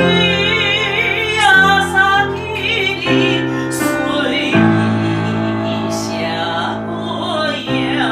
雨呀撒给里，水你下落呀